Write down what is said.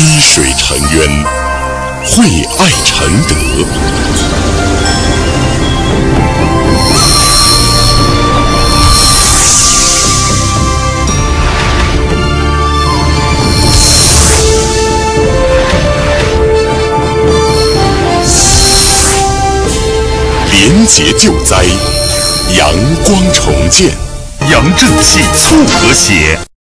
滴水成渊，惠爱承德，廉洁救灾，阳光重建，扬正气促和谐。